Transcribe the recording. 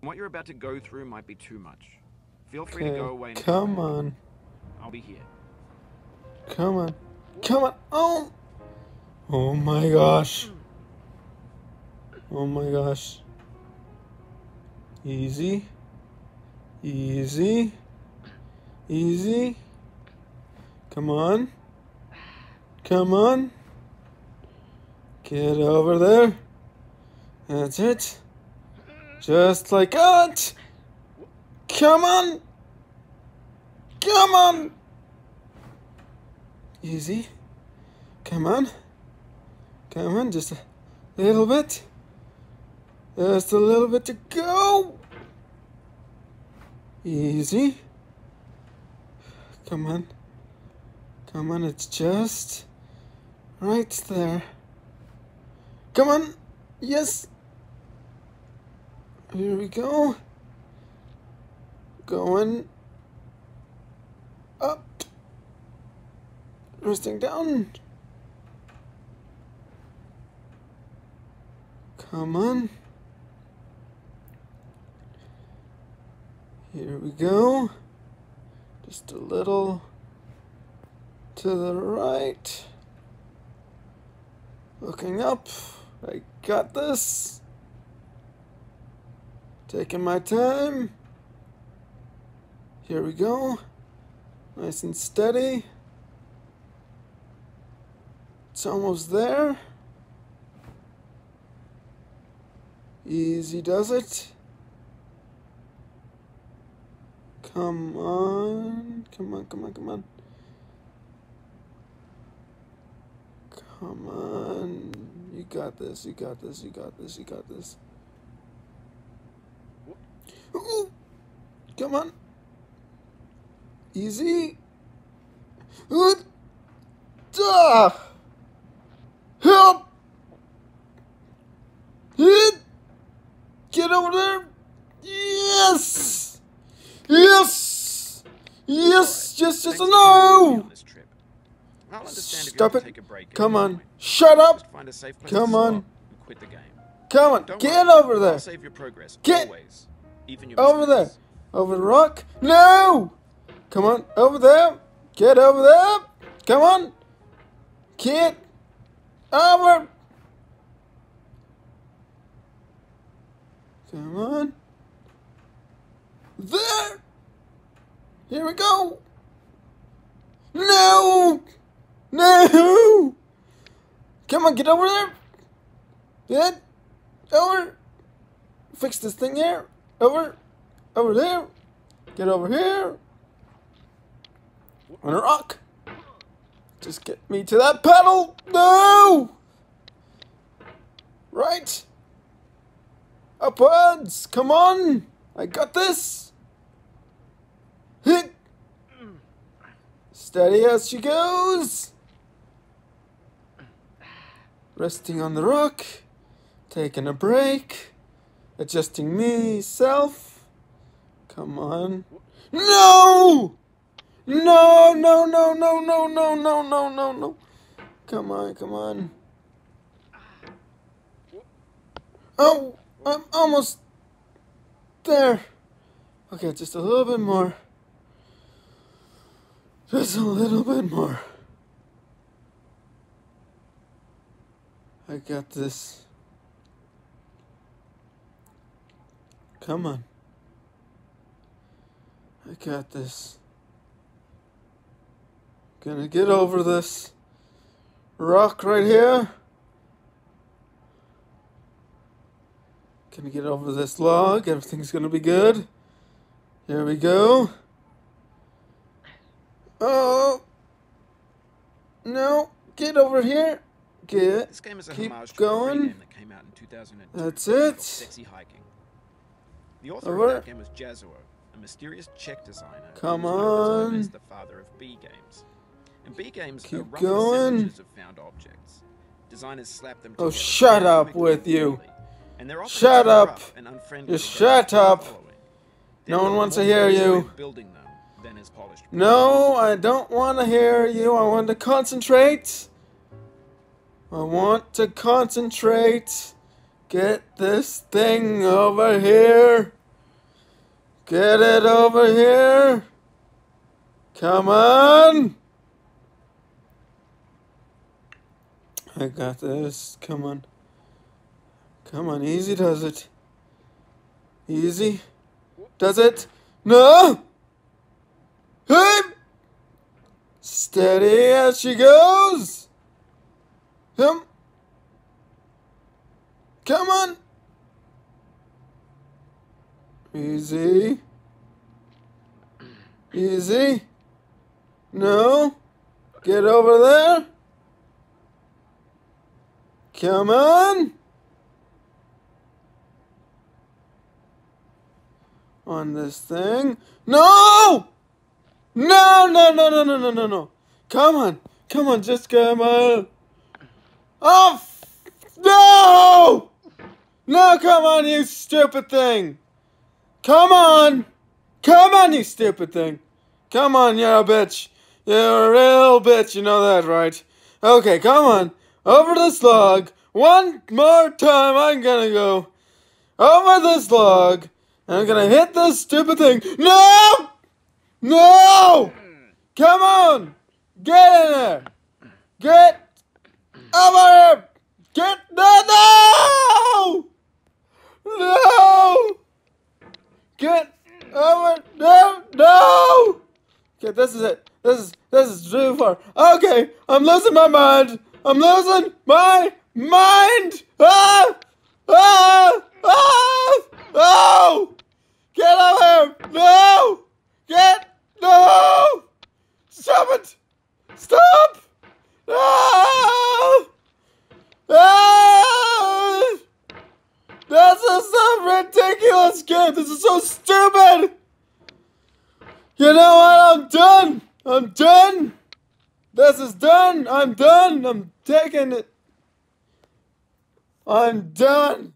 What you're about to go through might be too much. Feel free to go away. come on. I'll be here. Come on. Come on. Oh! Oh my gosh. Oh my gosh. Easy. Easy. Easy. Come on. Come on. Get over there. That's it. Just like that. Come on. Come on. Easy. Come on. Come on, just a little bit. Just a little bit to go. Easy. Come on. Come on, it's just right there. Come on. Yes. Here we go. Going up. Resting down. Come on. Here we go. Just a little to the right. Looking up. I got this. Taking my time. Here we go. Nice and steady. It's almost there. Easy does it. Come on. Come on, come on, come on. Come on. You got this, you got this, you got this, you got this. Come on. Easy. What? Ah! Help! Hit! Get over there! Yes! Yes! Yes! Yes! Yes! no! Stop it! Come on! Shut up! Come on! Come on! Get over there! Get over there! Over the rock? No! Come on! Over there! Get over there! Come on! Get over! Come on! There! Here we go! No! No! Come on, get over there! Get over! Fix this thing here! Over! Over there! Get over here! On a rock! Just get me to that pedal! No! Right! Upwards! Come on! I got this! Hit! Steady as she goes! Resting on the rock, taking a break, adjusting myself. Come on. No! No, no, no, no, no, no, no, no, no, no. Come on, come on. Oh, I'm almost there. Okay, just a little bit more. Just a little bit more. I got this. Come on. I got this. Gonna get over this rock right here. Gonna get over this log. Everything's gonna be good. Here we go. Oh. No. Get over here. Get. This game is a Keep homage to a free going. game that came out in 2002. That's it. Sexy Hiking. The author Over. of that game was Jazzuo, a mysterious Czech designer. Come on. as the father of B games. And B games are Keep rough going. of found objects. Designers slap them oh, together. Oh, shut up with you. And they're Shut up. and unfriendly Just shut up. No one wants to hear you. Building them than as polished No, I don't want to hear you. I want to concentrate. I want to concentrate. Get this thing over here. Get it over here. Come on. I got this. Come on. Come on, easy does it. Easy. Does it? No! Hey! Steady as she goes. Come. Come on. Easy. Easy. No. Get over there. Come on. On this thing. No! No, no, no, no, no, no, no, no. Come on. Come on, just come on. Oh, no! No, come on, you stupid thing. Come on. Come on, you stupid thing. Come on, you're a bitch. You're a real bitch, you know that, right? Okay, come on. Over this log. One more time, I'm gonna go over this log. And I'm gonna hit this stupid thing. No! No! Come on! Get in there! Get over here! Get no! No! No! Get over no! No! Okay, this is it. This is this is too far. Okay, I'm losing my mind. I'm losing my mind. Ah! Ah! Ah! Oh! Get over here! No! Get no! Stop it! Stop! No! Ah! This is so ridiculous game. This is so stupid. You know what? I'm done. I'm done. This is done. I'm done. I'm taking it. I'm done.